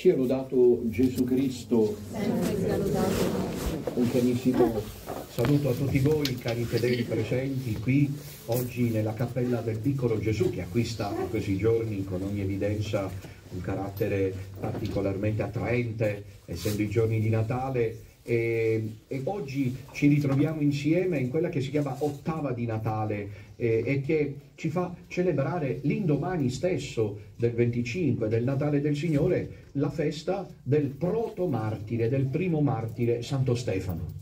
Sia lodato Gesù Cristo. Sempre sia lodato. Un carissimo saluto a tutti voi, cari fedeli presenti qui oggi nella cappella del piccolo Gesù che acquista in questi giorni con ogni evidenza un carattere particolarmente attraente, essendo i giorni di Natale e, e, oggi ci ritroviamo insieme in quella che si chiama ottava di Natale eh, e che ci fa celebrare l'indomani stesso del 25 del Natale del Signore la festa del proto-martire, del primo martire Santo Stefano.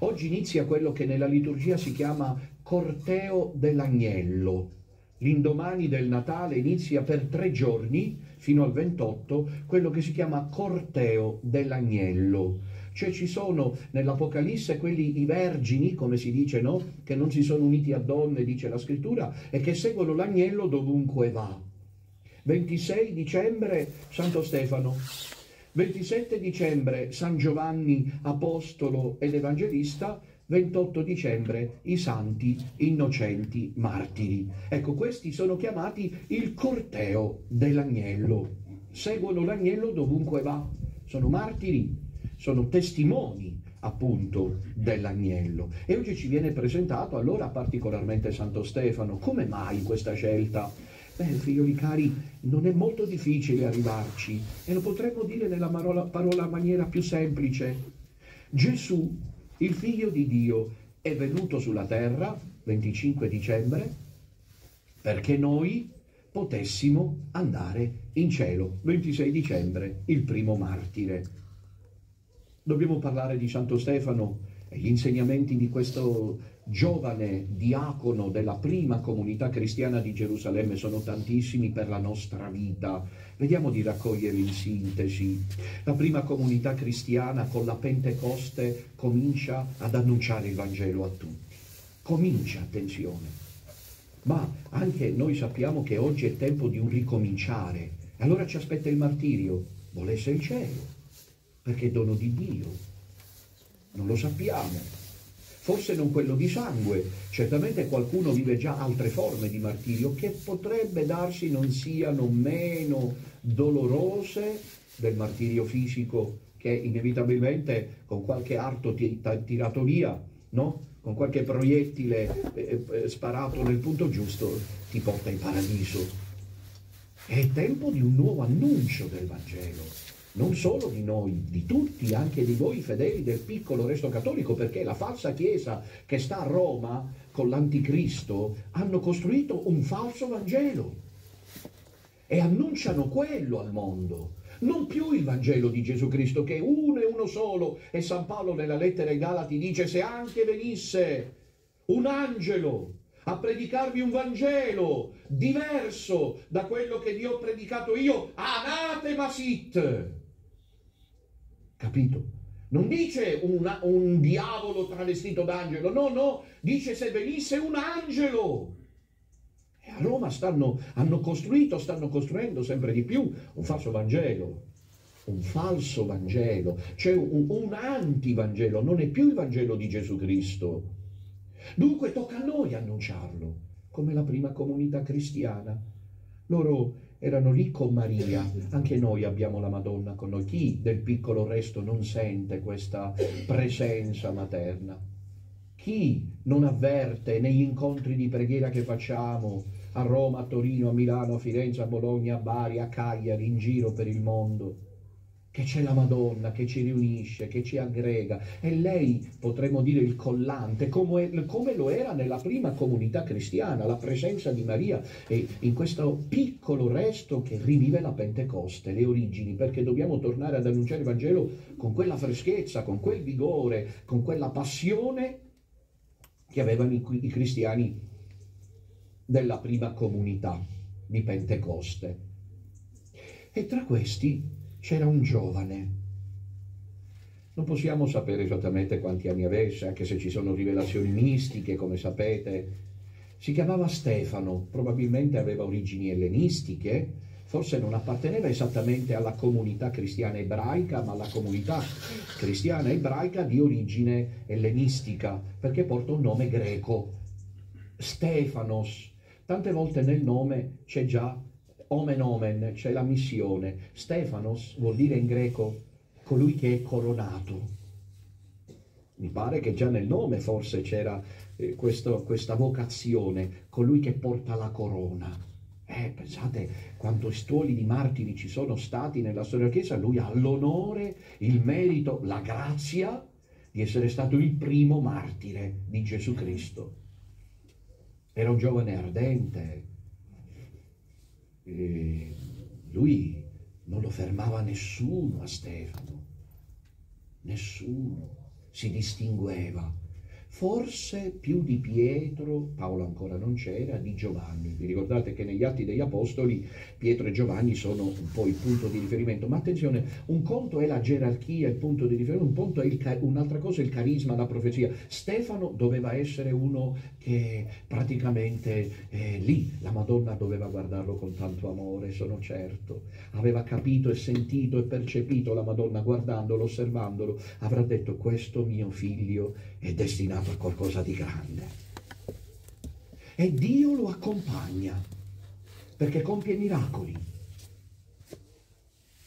Oggi inizia quello che nella liturgia si chiama corteo dell'agnello. L'indomani del Natale inizia per tre giorni, fino al 28, quello che si chiama corteo dell'agnello cioè ci sono nell'Apocalisse quelli i vergini, come si dice, no? Che non si sono uniti a donne, dice la scrittura, e che seguono l'agnello dovunque va. 26 dicembre Santo Stefano. 27 dicembre San Giovanni Apostolo ed Evangelista, 28 dicembre i santi innocenti martiri. Ecco, questi sono chiamati il corteo dell'agnello. Seguono l'agnello dovunque va. Sono martiri, sono testimoni appunto dell'agnello. E oggi ci viene presentato allora particolarmente Santo Stefano. Come mai questa scelta? Beh, figlioli cari, non è molto difficile arrivarci e lo potremmo dire nella parola, parola maniera più semplice. Gesù, il figlio di Dio, è venuto sulla terra 25 dicembre perché noi potessimo andare in cielo 26 dicembre, il primo martire. Dobbiamo parlare di Santo Stefano e gli insegnamenti di questo giovane diacono della prima comunità cristiana di Gerusalemme sono tantissimi per la nostra vita. Vediamo di raccogliere in sintesi. La prima comunità cristiana con la Pentecoste comincia ad annunciare il Vangelo a tutti. Comincia, attenzione. Ma anche noi sappiamo che oggi è tempo di un ricominciare. Allora ci aspetta il martirio. Volesse il cielo perché è dono di Dio. Non lo sappiamo. Forse non quello di sangue, certamente qualcuno vive già altre forme di martirio che potrebbe darsi non siano meno dolorose del martirio fisico che inevitabilmente con qualche arto tirato via, no? con qualche proiettile eh, eh, sparato nel punto giusto, ti porta in paradiso. È tempo di un nuovo annuncio del Vangelo non solo di noi, di tutti, anche di voi fedeli del piccolo resto cattolico, perché la falsa Chiesa che sta a Roma con l'anticristo hanno costruito un falso Vangelo e annunciano quello al mondo. Non più il Vangelo di Gesù Cristo, che è uno e uno solo, e San Paolo nella lettera ai Galati dice, se anche venisse un angelo a predicarvi un Vangelo diverso da quello che vi ho predicato io, anatema sit. Capito? Non dice una, un diavolo travestito d'angelo, no, no, dice se venisse un angelo. E a Roma stanno, hanno costruito, stanno costruendo sempre di più un falso Vangelo, un falso Vangelo, cioè un, un anti-Vangelo, non è più il Vangelo di Gesù Cristo. Dunque tocca a noi annunciarlo, come la prima comunità cristiana. Loro erano lì con Maria, anche noi abbiamo la Madonna con noi. Chi del piccolo resto non sente questa presenza materna? Chi non avverte negli incontri di preghiera che facciamo a Roma, a Torino, a Milano, a Firenze, a Bologna, a Bari, a Cagliari, in giro per il mondo? Che c'è la Madonna che ci riunisce, che ci aggrega. E lei, potremmo dire, il collante, come, come, lo era nella prima comunità cristiana, la presenza di Maria e in questo piccolo resto che rivive la Pentecoste, le origini, perché dobbiamo tornare ad annunciare il Vangelo con quella freschezza, con quel vigore, con quella passione che avevano i, i cristiani della prima comunità di Pentecoste. E tra questi c'era un giovane. Non possiamo sapere esattamente quanti anni avesse, anche se ci sono rivelazioni mistiche, come sapete. Si chiamava Stefano, probabilmente aveva origini ellenistiche, forse non apparteneva esattamente alla comunità cristiana ebraica, ma alla comunità cristiana ebraica di origine ellenistica, perché porta un nome greco, Stefanos. Tante volte nel nome c'è già omen omen, c'è la missione. Stefanos vuol dire in greco colui che è coronato. Mi pare che già nel nome forse c'era eh, questo, questa vocazione, colui che porta la corona. Eh, pensate quanti stuoli di martiri ci sono stati nella storia della Chiesa, lui ha l'onore, il merito, la grazia di essere stato il primo martire di Gesù Cristo. Era un giovane ardente, e lui non lo fermava nessuno a Stefano, nessuno. Si distingueva forse più di Pietro, Paolo ancora non c'era, di Giovanni. Vi ricordate che negli Atti degli Apostoli Pietro e Giovanni sono un po' il punto di riferimento, ma attenzione, un conto è la gerarchia, il punto di riferimento, un conto il, un'altra cosa è il carisma, la profezia. Stefano doveva essere uno che praticamente eh, lì la Madonna doveva guardarlo con tanto amore, sono certo. Aveva capito e sentito e percepito la Madonna guardandolo, osservandolo, avrà detto questo mio figlio è destinato a qualcosa di grande. E Dio lo accompagna perché compie miracoli.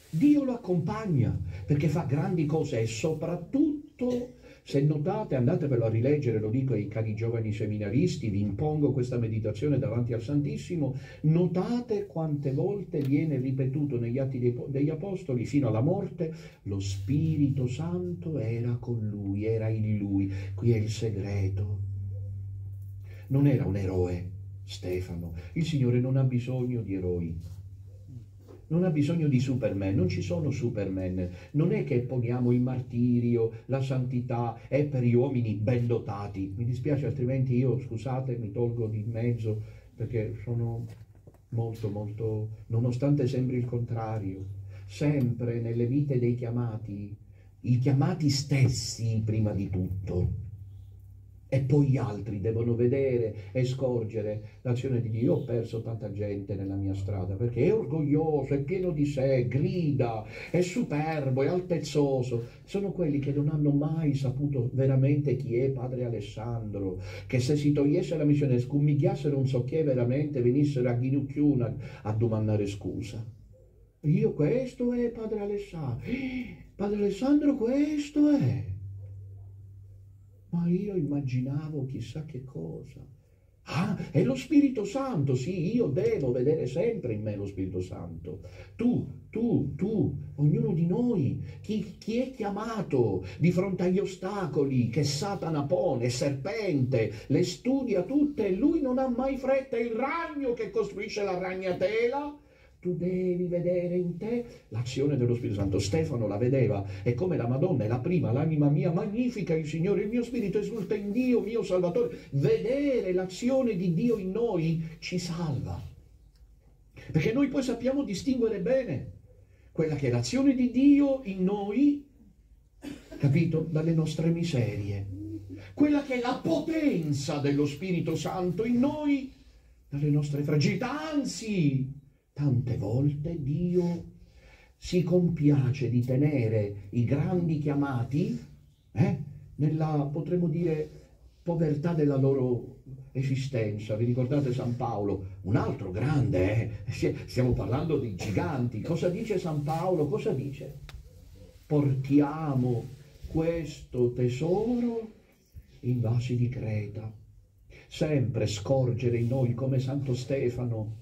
Dio lo accompagna perché fa grandi cose e soprattutto se notate, andatevelo a rileggere, lo dico ai cari giovani seminaristi, vi impongo questa meditazione davanti al Santissimo, notate quante volte viene ripetuto negli atti degli Apostoli fino alla morte, lo Spirito Santo era con lui, era in lui. Qui è il segreto. Non era un eroe, Stefano. Il Signore non ha bisogno di eroi non ha bisogno di Superman, non ci sono Superman, non è che poniamo il martirio, la santità, è per gli uomini ben dotati. Mi dispiace, altrimenti io, scusate, mi tolgo di mezzo perché sono molto, molto, nonostante sembri il contrario, sempre nelle vite dei chiamati, i chiamati stessi prima di tutto e poi gli altri devono vedere e scorgere l'azione di Dio. Io ho perso tanta gente nella mia strada perché è orgoglioso, è pieno di sé, grida, è superbo, è altezzoso. Sono quelli che non hanno mai saputo veramente chi è Padre Alessandro, che se si togliesse la missione, scummigliassero un so che veramente, venissero a Ghinucchiuna a domandare scusa. Io questo è Padre Alessandro. Padre Alessandro questo è ma io immaginavo chissà che cosa. Ah, è lo Spirito Santo, sì, io devo vedere sempre in me lo Spirito Santo. Tu, tu, tu, ognuno di noi, chi, chi è chiamato di fronte agli ostacoli che Satana pone, serpente, le studia tutte e lui non ha mai fretta, è il ragno che costruisce la ragnatela tu devi vedere in te l'azione dello Spirito Santo. Stefano la vedeva, è come la Madonna, è la prima, l'anima mia magnifica il Signore, il mio spirito esulta in Dio, mio Salvatore. Vedere l'azione di Dio in noi ci salva. Perché noi poi sappiamo distinguere bene quella che è l'azione di Dio in noi, capito, dalle nostre miserie. Quella che è la potenza dello Spirito Santo in noi, dalle nostre fragilità, anzi Tante volte Dio si compiace di tenere i grandi chiamati eh, nella, potremmo dire, povertà della loro esistenza. Vi ricordate San Paolo? Un altro grande, eh? stiamo parlando di giganti. Cosa dice San Paolo? Cosa dice? Portiamo questo tesoro in vasi di creta. Sempre scorgere in noi come Santo Stefano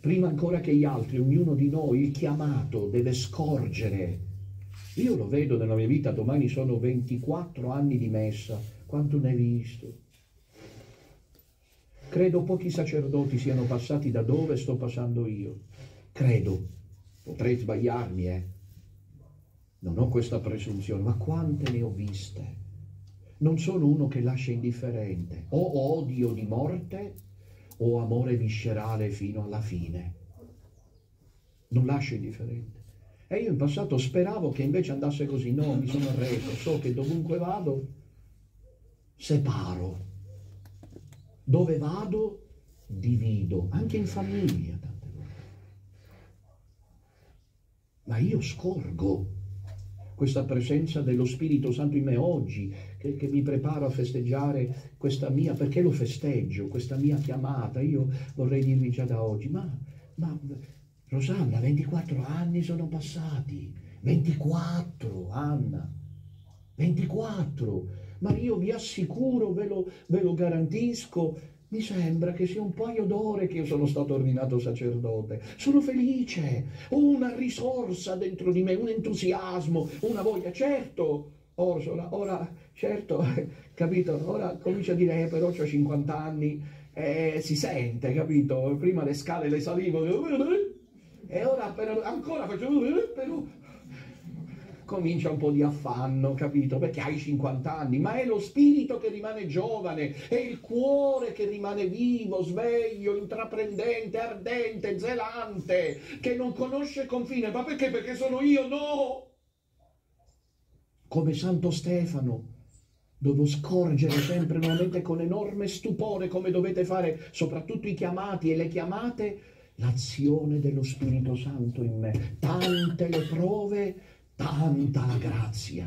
prima ancora che gli altri, ognuno di noi, il chiamato, deve scorgere. Io lo vedo nella mia vita, domani sono 24 anni di messa, quanto ne hai visto? Credo pochi sacerdoti siano passati da dove sto passando io. Credo, potrei sbagliarmi, eh. Non ho questa presunzione, ma quante ne ho viste? Non sono uno che lascia indifferente. O odio di morte o amore viscerale fino alla fine. Non lascio indifferente. E io in passato speravo che invece andasse così, no, mi sono arreso, so che dovunque vado separo. Dove vado divido, anche in famiglia tante volte. Ma io scorgo questa presenza dello Spirito Santo in me oggi, che, che, mi preparo a festeggiare questa mia, perché lo festeggio, questa mia chiamata. Io vorrei dirvi già da oggi, ma ma Rosanna, 24 anni sono passati, 24, Anna, 24, ma io vi assicuro, ve lo, ve lo garantisco, mi sembra che sia un paio d'ore che io sono stato ordinato sacerdote. Sono felice, ho una risorsa dentro di me, un entusiasmo, una voglia. Certo, Orsola, ora, certo, capito, ora comincia a dire, eh, però ho 50 anni, eh, si sente, capito? Prima le scale le salivo, e ora però, ancora faccio, però comincia un po' di affanno, capito? Perché hai 50 anni, ma è lo spirito che rimane giovane, è il cuore che rimane vivo, sveglio, intraprendente, ardente, zelante, che non conosce confine. Ma perché? Perché sono io? No! Come Santo Stefano, devo scorgere sempre nuovamente con enorme stupore come dovete fare, soprattutto i chiamati e le chiamate, l'azione dello Spirito Santo in me. Tante le prove tanta la grazia,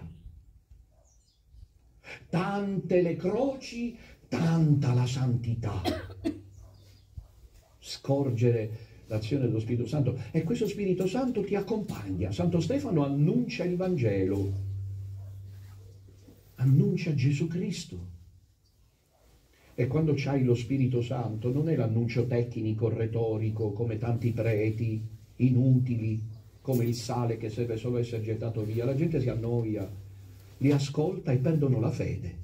tante le croci, tanta la santità. Scorgere l'azione dello Spirito Santo e questo Spirito Santo ti accompagna. Santo Stefano annuncia il Vangelo, annuncia Gesù Cristo. E quando c'hai lo Spirito Santo non è l'annuncio tecnico, retorico, come tanti preti, inutili, come il sale che serve solo a essere gettato via. La gente si annoia, li ascolta e perdono la fede.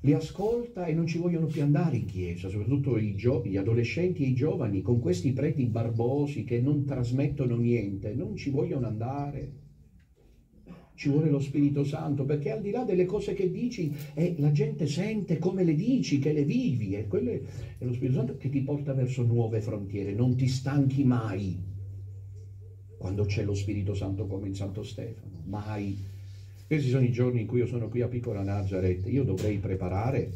Li ascolta e non ci vogliono più andare in chiesa, soprattutto gli adolescenti e i giovani con questi preti barbosi che non trasmettono niente, non ci vogliono andare. Ci vuole lo Spirito Santo perché al di là delle cose che dici eh, la gente sente come le dici, che le vivi e quello è lo Spirito Santo che ti porta verso nuove frontiere, non ti stanchi mai quando c'è lo Spirito Santo come il Santo Stefano, mai. Questi sono i giorni in cui io sono qui a Piccola Nazareth, io dovrei preparare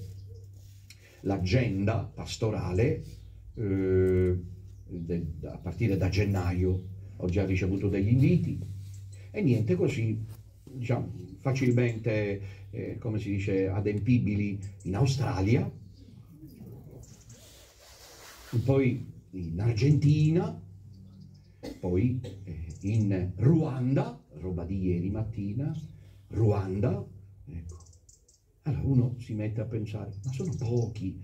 l'agenda pastorale eh, de, a partire da gennaio, ho già ricevuto degli inviti. E niente così, diciamo, facilmente, eh, come si dice, adempibili in Australia, poi in Argentina, poi eh, in Ruanda, roba di ieri mattina, Ruanda, ecco. Allora uno si mette a pensare, ma sono pochi,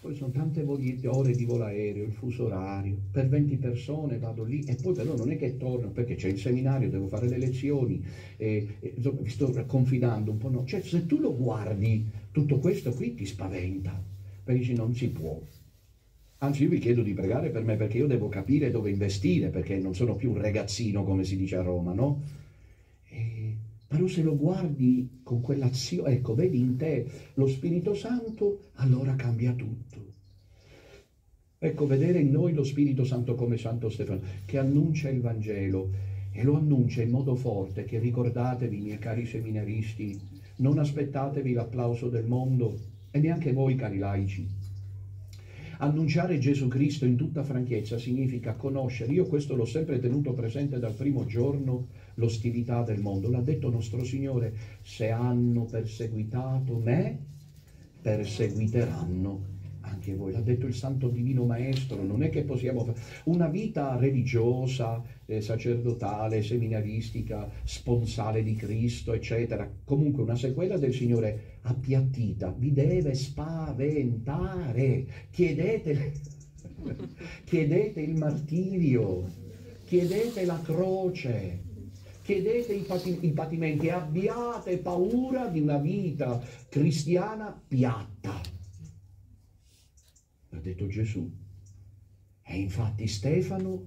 poi sono tante ore di volo aereo, il fuso orario, per 20 persone vado lì e poi però non è che torno perché c'è il seminario, devo fare le lezioni, e, e, insomma, vi sto confidando un po', no. Cioè se tu lo guardi, tutto questo qui ti spaventa, perché dici non si può, Anzi, io vi chiedo di pregare per me perché io devo capire dove investire, perché non sono più un ragazzino come si dice a Roma, no? E, però se lo guardi con quell'azione, ecco, vedi in te lo Spirito Santo, allora cambia tutto. Ecco, vedere in noi lo Spirito Santo come Santo Stefano, che annuncia il Vangelo e lo annuncia in modo forte, che ricordatevi, miei cari seminaristi, non aspettatevi l'applauso del mondo e neanche voi, cari laici Annunciare Gesù Cristo in tutta franchezza significa conoscere, io questo l'ho sempre tenuto presente dal primo giorno, l'ostilità del mondo. L'ha detto nostro Signore, se hanno perseguitato me, perseguiteranno anche voi, l'ha detto il Santo Divino Maestro, non è che possiamo fare una vita religiosa, eh, sacerdotale, seminaristica, sponsale di Cristo, eccetera, comunque una sequela del Signore appiattita, vi deve spaventare, chiedete, chiedete il martirio, chiedete la croce, chiedete i, pati, i patimenti, abbiate paura di una vita cristiana piatta detto Gesù. E infatti Stefano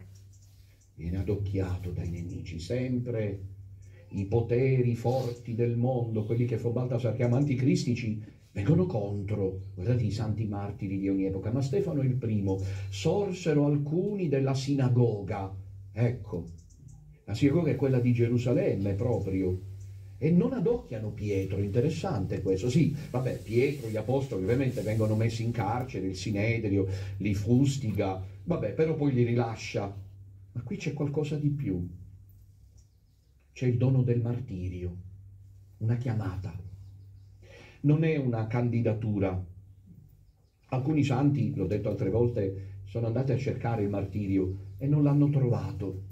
viene adocchiato dai nemici, sempre. I poteri forti del mondo, quelli che Baltasar chiama anticristici, vengono contro, guardate i santi martiri di ogni epoca, ma Stefano il primo, sorsero alcuni della sinagoga, ecco, la sinagoga è quella di Gerusalemme proprio, e non adocchiano Pietro, interessante questo, sì, vabbè, Pietro, gli apostoli ovviamente vengono messi in carcere, il Sinedrio li fustiga, vabbè, però poi li rilascia, ma qui c'è qualcosa di più, c'è il dono del martirio, una chiamata, non è una candidatura. Alcuni santi, l'ho detto altre volte, sono andate a cercare il martirio e non l'hanno trovato.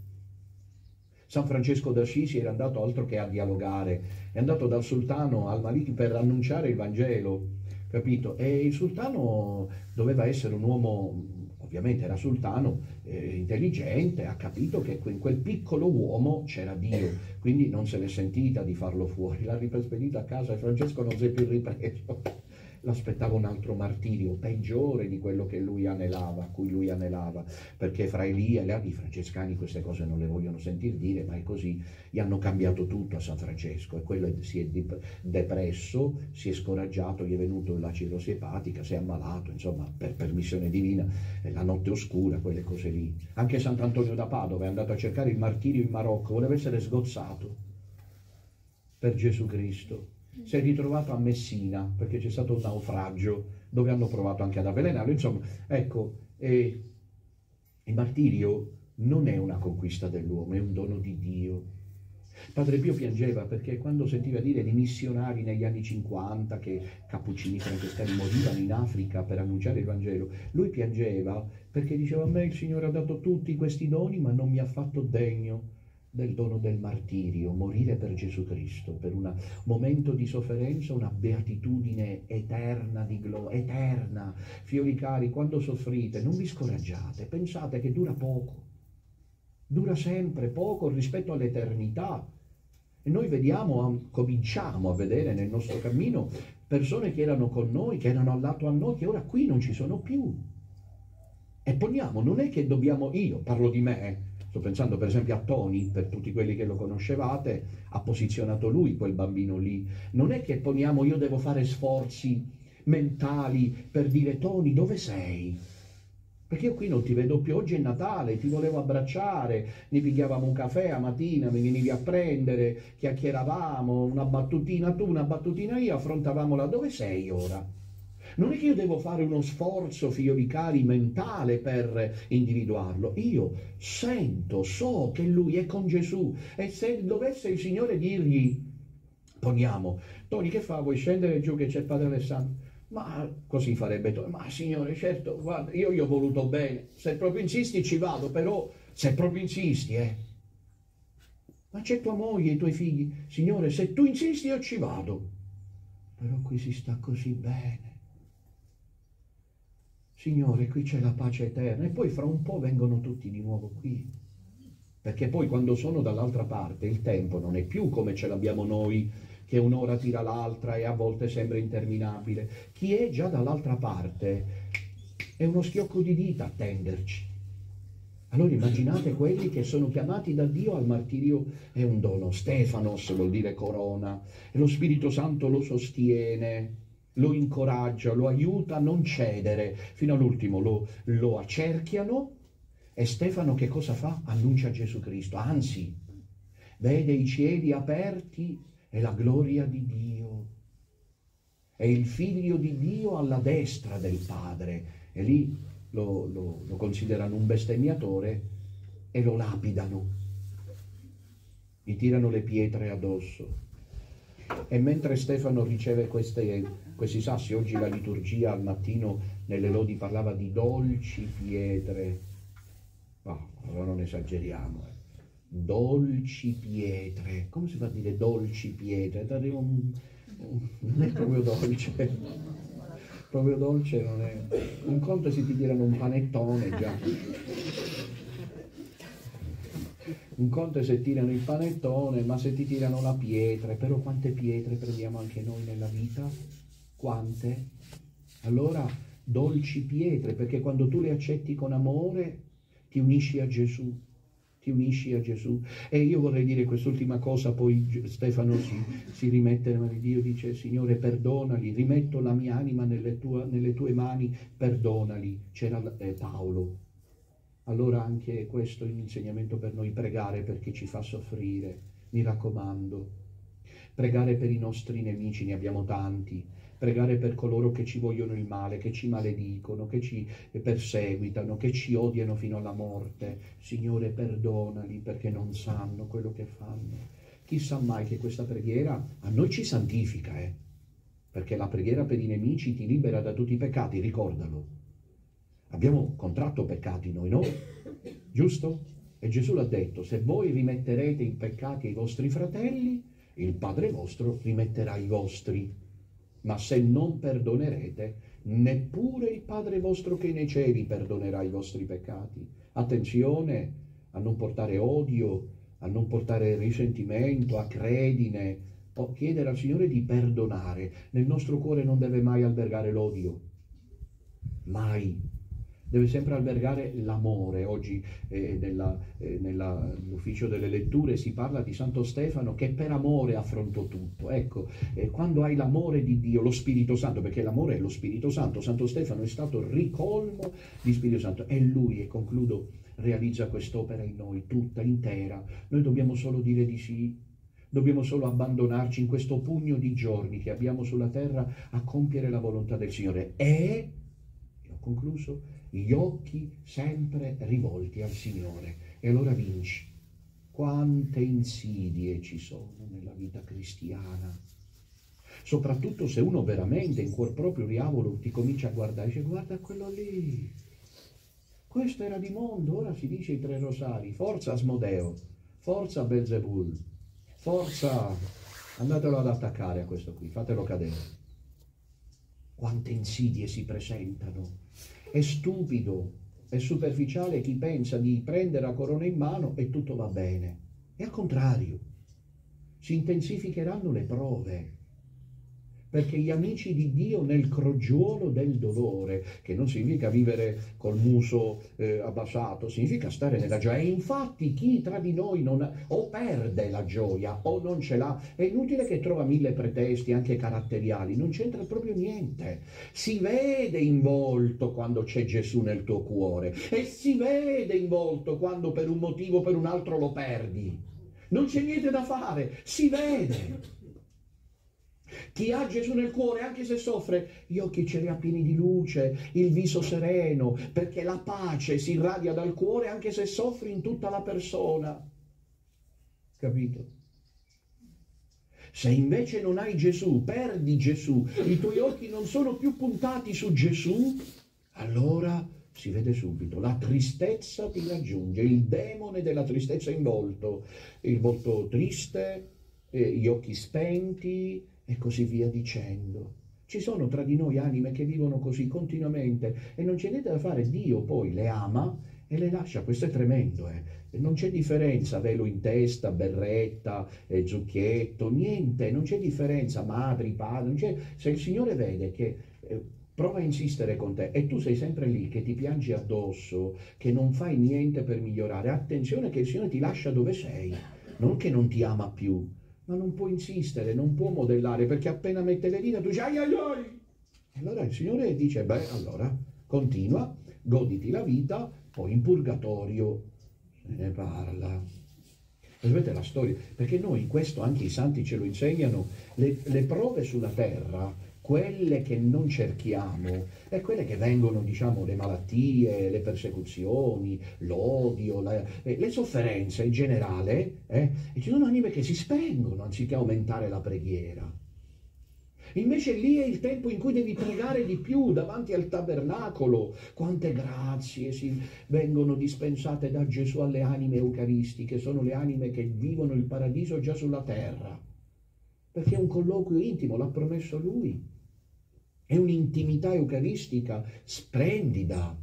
San Francesco d'Assisi era andato altro che a dialogare, è andato dal sultano al Maliki per annunciare il Vangelo, capito? E il sultano doveva essere un uomo, ovviamente era sultano, eh, intelligente, ha capito che in quel piccolo uomo c'era Dio, quindi non se l'è sentita di farlo fuori, l'ha rispedito a casa e Francesco non si è più ripreso l'aspettava un altro martirio peggiore di quello che lui anelava, a cui lui anelava, perché fra Elia e i francescani queste cose non le vogliono sentir dire, ma è così, gli hanno cambiato tutto a San Francesco e quello si è depresso, si è scoraggiato, gli è venuto la cirrosi epatica, si è ammalato, insomma, per permissione divina, la notte oscura, quelle cose lì. Anche Sant'Antonio da Padova è andato a cercare il martirio in Marocco, voleva essere sgozzato per Gesù Cristo si è ritrovato a Messina perché c'è stato un naufragio dove hanno provato anche ad avvelenarlo. Insomma, ecco, eh, il martirio non è una conquista dell'uomo, è un dono di Dio. Padre Pio piangeva perché quando sentiva dire di missionari negli anni 50 che cappuccini francescani morivano in Africa per annunciare il Vangelo, lui piangeva perché diceva a me il Signore ha dato tutti questi doni ma non mi ha fatto degno del dono del martirio, morire per Gesù Cristo, per un momento di sofferenza, una beatitudine eterna di gloria, eterna. Fiori cari, quando soffrite, non vi scoraggiate, pensate che dura poco, dura sempre poco rispetto all'eternità. E noi vediamo, cominciamo a vedere nel nostro cammino persone che erano con noi, che erano al lato a noi, che ora qui non ci sono più. E poniamo, non è che dobbiamo, io parlo di me, eh, Sto pensando per esempio a Tony, per tutti quelli che lo conoscevate, ha posizionato lui quel bambino lì. Non è che poniamo io devo fare sforzi mentali per dire Tony dove sei? Perché io qui non ti vedo più, oggi è Natale, ti volevo abbracciare, ne pigliavamo un caffè a mattina, mi venivi a prendere, chiacchieravamo, una battutina tu, una battutina io, affrontavamo la dove sei ora? Non è che io devo fare uno sforzo, figlioli cari, mentale per individuarlo. Io sento, so che lui è con Gesù e se dovesse il Signore dirgli, poniamo, Tony che fa? Vuoi scendere giù che c'è il Padre Alessandro? Ma così farebbe Tony. Ma Signore, certo, guarda, io gli ho voluto bene. Se proprio insisti ci vado, però se proprio insisti, eh. Ma c'è tua moglie, i tuoi figli. Signore, se tu insisti io ci vado. Però qui si sta così bene. Signore, qui c'è la pace eterna e poi fra un po' vengono tutti di nuovo qui. Perché poi quando sono dall'altra parte il tempo non è più come ce l'abbiamo noi, che un'ora tira l'altra e a volte sembra interminabile. Chi è già dall'altra parte è uno schiocco di dita attenderci. Allora immaginate quelli che sono chiamati da Dio al martirio, è un dono. Stefanos vuol dire corona, e lo Spirito Santo lo sostiene lo incoraggia, lo aiuta a non cedere, fino all'ultimo lo, lo accerchiano e Stefano che cosa fa? Annuncia Gesù Cristo, anzi, vede i cieli aperti e la gloria di Dio. È il figlio di Dio alla destra del Padre e lì lo, lo, lo considerano un bestemmiatore e lo lapidano, gli tirano le pietre addosso. E mentre Stefano riceve queste, questi sassi, oggi la liturgia al mattino nelle lodi parlava di dolci pietre, no, allora non esageriamo, eh. dolci pietre, come si fa a dire dolci pietre? Un, non è proprio dolce, proprio dolce non è, un conto se ti tirano un panettone già un conto è se tirano il panettone, ma se ti tirano la pietra, però quante pietre prendiamo anche noi nella vita? Quante? Allora, dolci pietre, perché quando tu le accetti con amore, ti unisci a Gesù, ti unisci a Gesù. E io vorrei dire quest'ultima cosa, poi Stefano si, si rimette nelle mani di Dio, dice, Signore, perdonali, rimetto la mia anima nelle, tua, nelle tue mani, perdonali. C'era eh, Paolo, allora anche questo è un insegnamento per noi, pregare per chi ci fa soffrire, mi raccomando. Pregare per i nostri nemici, ne abbiamo tanti, pregare per coloro che ci vogliono il male, che ci maledicono, che ci perseguitano, che ci odiano fino alla morte. Signore, perdonali perché non sanno quello che fanno. Chissà mai che questa preghiera a noi ci santifica, eh? perché la preghiera per i nemici ti libera da tutti i peccati, ricordalo Abbiamo contratto peccati noi, no? Giusto? E Gesù l'ha detto, se voi rimetterete i peccati ai vostri fratelli, il Padre vostro rimetterà i vostri. Ma se non perdonerete, neppure il Padre vostro che nei cieli perdonerà i vostri peccati. Attenzione a non portare odio, a non portare risentimento, a credine, o chiedere al Signore di perdonare. Nel nostro cuore non deve mai albergare l'odio, mai. Deve sempre albergare l'amore. Oggi eh, eh, nell'ufficio delle letture si parla di Santo Stefano che per amore affrontò tutto. Ecco, eh, quando hai l'amore di Dio, lo Spirito Santo, perché l'amore è lo Spirito Santo, Santo Stefano è stato ricolmo di Spirito Santo. E lui, e concludo, realizza quest'opera in noi, tutta intera. Noi dobbiamo solo dire di sì, dobbiamo solo abbandonarci in questo pugno di giorni che abbiamo sulla terra a compiere la volontà del Signore. E, ho concluso, gli occhi sempre rivolti al Signore. E allora vinci. Quante insidie ci sono nella vita cristiana. Soprattutto se uno veramente in cuor proprio diavolo ti comincia a guardare e dice guarda quello lì, questo era di mondo, ora si dice i tre rosari. Forza Asmodeo, forza Belzebul, forza, andatelo ad attaccare a questo qui, fatelo cadere. Quante insidie si presentano. È stupido, è superficiale chi pensa di prendere la corona in mano e tutto va bene. E al contrario, si intensificheranno le prove perché gli amici di Dio nel crogiolo del dolore, che non significa vivere col muso eh, abbassato, significa stare nella gioia. E infatti chi tra di noi non, o perde la gioia o non ce l'ha, è inutile che trova mille pretesti, anche caratteriali, non c'entra proprio niente. Si vede in volto quando c'è Gesù nel tuo cuore e si vede in volto quando per un motivo o per un altro lo perdi. Non c'è niente da fare, si vede. Chi ha Gesù nel cuore, anche se soffre, gli occhi ce li ha pieni di luce, il viso sereno, perché la pace si irradia dal cuore anche se soffri in tutta la persona. Capito? Se invece non hai Gesù, perdi Gesù, i tuoi occhi non sono più puntati su Gesù, allora si vede subito, la tristezza ti raggiunge, il demone della tristezza in volto, il volto triste, eh, gli occhi spenti, e così via dicendo. Ci sono tra di noi anime che vivono così continuamente e non c'è niente da fare, Dio poi le ama e le lascia, questo è tremendo, eh. non c'è differenza, velo in testa, berretta, eh, zucchietto, niente, non c'è differenza, madri, padri, se il Signore vede che eh, prova a insistere con te e tu sei sempre lì che ti piangi addosso, che non fai niente per migliorare, attenzione che il Signore ti lascia dove sei, non che non ti ama più, ma non può insistere, non può modellare, perché appena mette le dita tu dici ai ai ai. Allora il Signore dice, beh, allora continua, goditi la vita, poi in purgatorio se ne parla. Sapete la storia, perché noi questo anche i santi ce lo insegnano, le, le prove sulla terra quelle che non cerchiamo e quelle che vengono, diciamo, le malattie, le persecuzioni, l'odio, la, eh, le sofferenze in generale, eh, e ci sono anime che si spengono anziché aumentare la preghiera. Invece lì è il tempo in cui devi pregare di più davanti al tabernacolo. Quante grazie si vengono dispensate da Gesù alle anime eucaristiche, sono le anime che vivono il paradiso già sulla terra. Perché è un colloquio intimo, l'ha promesso lui. È un'intimità eucaristica splendida,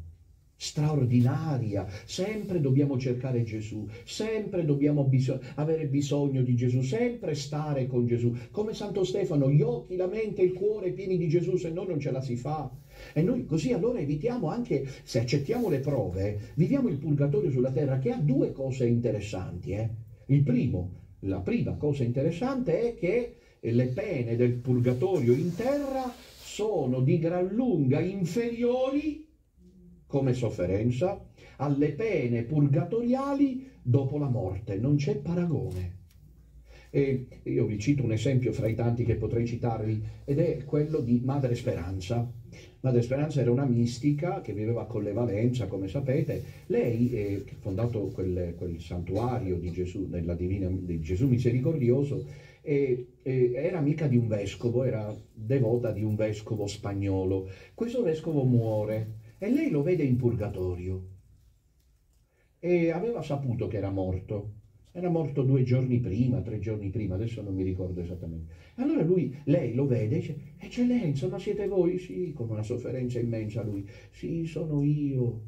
straordinaria. Sempre dobbiamo cercare Gesù, sempre dobbiamo bisog- avere bisogno di Gesù, sempre stare con Gesù. Come Santo Stefano, gli occhi, la mente, il cuore pieni di Gesù, se no non ce la si fa. E noi così allora evitiamo anche, se accettiamo le prove, viviamo il purgatorio sulla terra che ha due cose interessanti. Eh? Il primo, la prima cosa interessante è che le pene del purgatorio in terra sono di gran lunga inferiori come sofferenza alle pene purgatoriali dopo la morte, non c'è paragone. E io vi cito un esempio fra i tanti che potrei citarvi ed è quello di Madre Speranza. Madre Speranza era una mistica che viveva a Colle Valenza, come sapete. Lei, eh, fondato quel, quel, santuario di Gesù, nella Divina, di Gesù Misericordioso, e, e era amica di un vescovo, era devota di un vescovo spagnolo. Questo vescovo muore e lei lo vede in purgatorio e aveva saputo che era morto. Era morto due giorni prima, tre giorni prima, adesso non mi ricordo esattamente. Allora lui, lei lo vede e dice, eccellenza, ma siete voi? Sì, con una sofferenza immensa lui. Sì, sono io.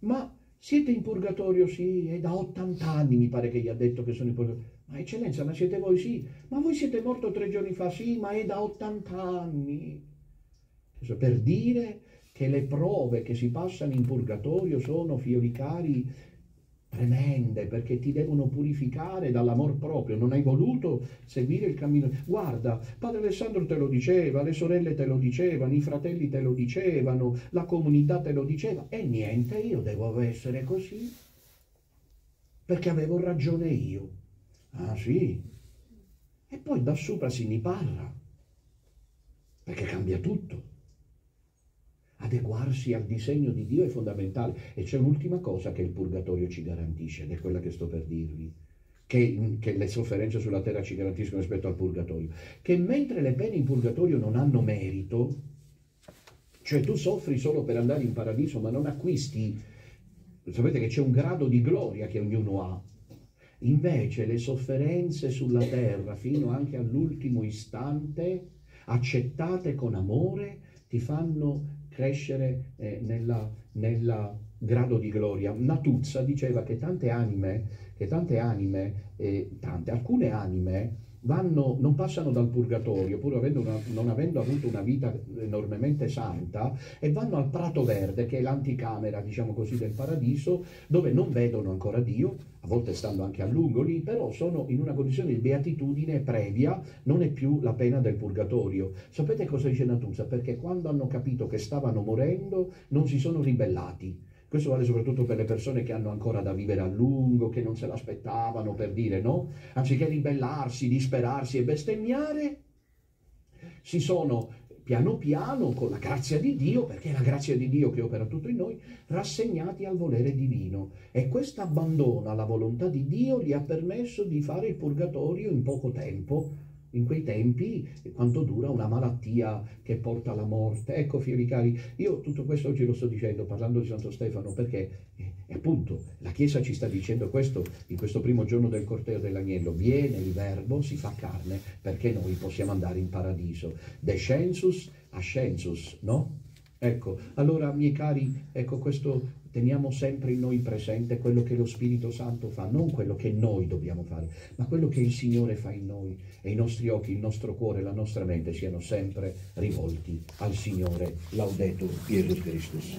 Ma siete in purgatorio? Sì, è da 80 anni mi pare che gli ha detto che sono in purgatorio. Ma eccellenza, ma siete voi? Sì. Ma voi siete morto tre giorni fa? Sì, ma è da 80 anni. Per dire che le prove che si passano in purgatorio sono, fiori cari, tremende perché ti devono purificare dall'amor proprio, non hai voluto seguire il cammino. Guarda, Padre Alessandro te lo diceva, le sorelle te lo dicevano, i fratelli te lo dicevano, la comunità te lo diceva e niente, io devo essere così perché avevo ragione io. Ah sì? E poi da sopra si ne parla perché cambia tutto adeguarsi al disegno di Dio è fondamentale. E c'è un'ultima cosa che il purgatorio ci garantisce, ed è quella che sto per dirvi, che, che, le sofferenze sulla terra ci garantiscono rispetto al purgatorio, che mentre le pene in purgatorio non hanno merito, cioè tu soffri solo per andare in paradiso, ma non acquisti, sapete che c'è un grado di gloria che ognuno ha. Invece le sofferenze sulla terra, fino anche all'ultimo istante, accettate con amore, ti fanno crescere eh, nella, nella, grado di gloria. Natuzza diceva che tante anime, che tante anime, eh, tante, alcune anime vanno, non passano dal purgatorio, pur avendo una, non avendo avuto una vita enormemente santa, e vanno al prato verde, che è l'anticamera, diciamo così, del paradiso, dove non vedono ancora Dio, a volte stando anche a lungo lì, però sono in una condizione di beatitudine previa, non è più la pena del purgatorio. Sapete cosa dice Natuzza? Perché quando hanno capito che stavano morendo, non si sono ribellati questo vale soprattutto per le persone che hanno ancora da vivere a lungo, che non se l'aspettavano per dire no, anziché ribellarsi, disperarsi e bestemmiare, si sono piano piano, con la grazia di Dio, perché è la grazia di Dio che opera tutto in noi, rassegnati al volere divino. E questo abbandono alla volontà di Dio gli ha permesso di fare il purgatorio in poco tempo, in quei tempi quanto dura una malattia che porta alla morte. Ecco, fieri cari, io tutto questo oggi lo sto dicendo parlando di Santo Stefano perché eh, appunto la Chiesa ci sta dicendo questo in questo primo giorno del corteo dell'agnello. Viene il Verbo, si fa carne perché noi possiamo andare in paradiso. Descensus ascensus, no? Ecco, allora miei cari, ecco questo teniamo sempre in noi presente quello che lo Spirito Santo fa, non quello che noi dobbiamo fare, ma quello che il Signore fa in noi e i nostri occhi, il nostro cuore, la nostra mente siano sempre rivolti al Signore. Laudetur Gesù Christus.